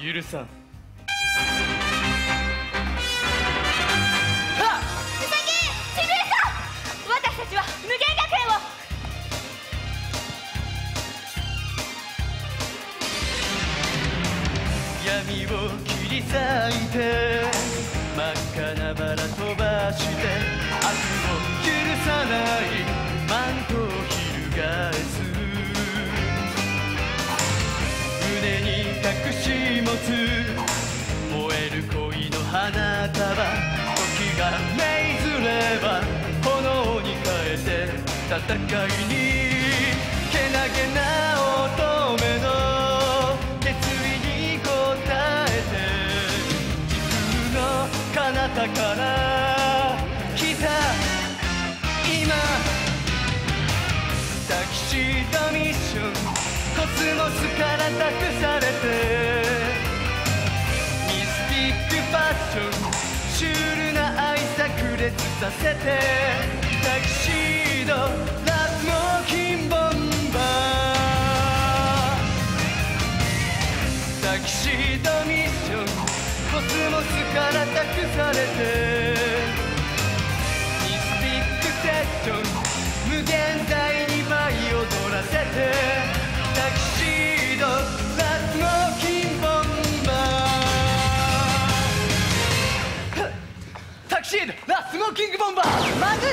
許さん。あウサギしびれた私たちは無限学園を。闇を切り裂いて真っ赤なバラ飛ばして悪を許さないマントを翻す。胸に隠しの花束時が命ずれば炎に変えて戦いにけなげな乙女の決意に応えて時空の彼方から来た今タキシードミッション。コスモスから託されて。させてタキシードラスモーキンボンバータキシードミッションコスモスから託されてミスティックセッション無限大に舞い踊らせてシール。ラスゴーキングボンバー。マグ